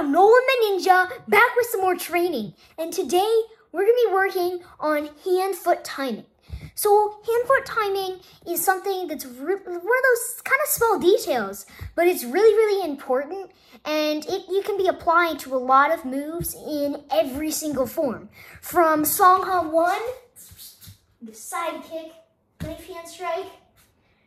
I'm Nolan the Ninja, back with some more training. And today, we're to be working on hand-foot timing. So hand-foot timing is something that's one of those kind of small details, but it's really, really important, and it you can be applied to a lot of moves in every single form. From Songahm 1, the side kick, knife hand strike,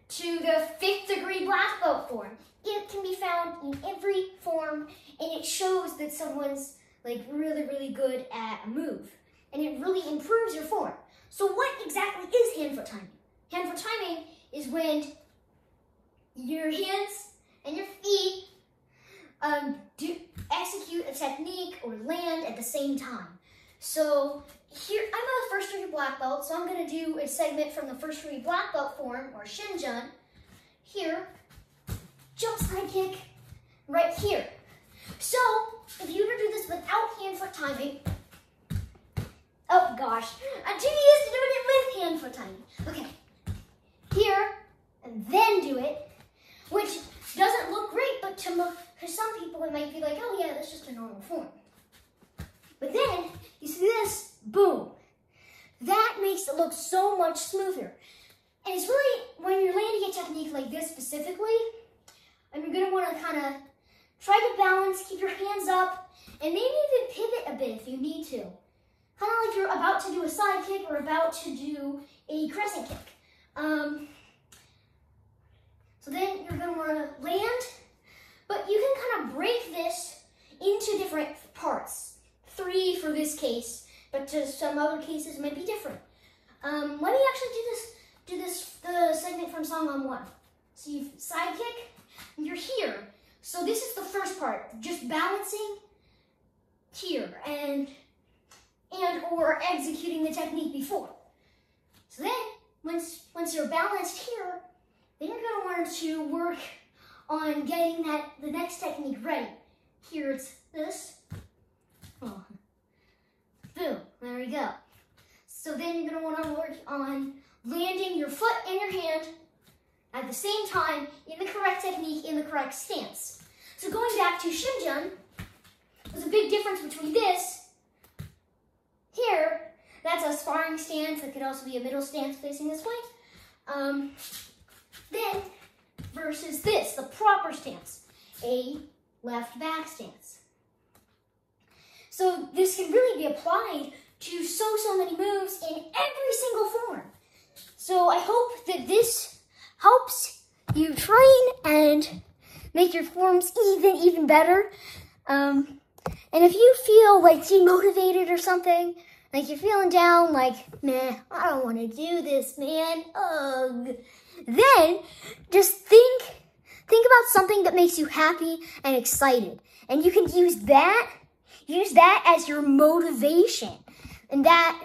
to the fifth degree black belt form. It can be found in every form and it shows that someone's like really, really good at a move. And it really improves your form. So what exactly is hand-foot timing? Hand-foot timing is when your hands and your feet um, do execute a technique or land at the same time. So here, I'm a first degree black belt, so I'm gonna do a segment from the first degree black belt form, or Shim Jun. Here, jump side kick, right here. So, if you were to do this without hand-foot timing, oh gosh, too used to doing it with hand-foot timing. Okay, here, and then do it, which doesn't look great, but to, to some people it might be like, oh yeah, that's just a normal form. But then, you see this, boom. That makes it look so much smoother. And it's really, when you're landing a technique like this specifically, and you're gonna wanna kinda try to balance, keep your hands up, and maybe even pivot a bit if you need to. Kinda like you're about to do a side kick or about to do a crescent kick. Um, so then you're gonna wanna land, but you can kind of break this into different parts three for this case, but to some other cases might be different. Um, let me actually do this, do this, the segment from Songahm One. So you side kick, you're here. So this is the first part, just balancing here and and or executing the technique before. So then, once once you're balanced here, then you're gonna want to work on getting that the next technique ready. Here it's this, Oh. Boom, there we go. So then you're gonna wanna work on landing your foot and your hand at the same time in the correct technique, in the correct stance. So going back to Shim Jun, there's a big difference between this here, that's a sparring stance, it could also be a middle stance facing this way. Um, then, versus this, the proper stance, a left back stance. So this can really be applied to so, so many moves in every single form. So I hope that this helps you train and make your forms even, even better. Um, and if you feel like demotivated or something, like you're feeling down, like, man, I don't want to do this, man, ugh, then just think, think about something that makes you happy and excited. And you can use that Use that as your motivation. And that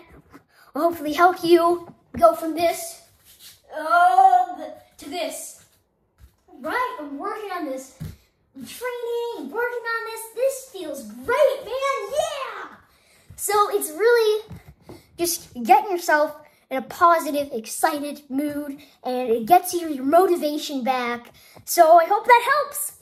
will hopefully help you go from this uh, to this. Right, I'm working on this. I'm training, working on this. This feels great, man. Yeah. So it's really just getting yourself in a positive, excited mood, and it gets you your motivation back. So I hope that helps.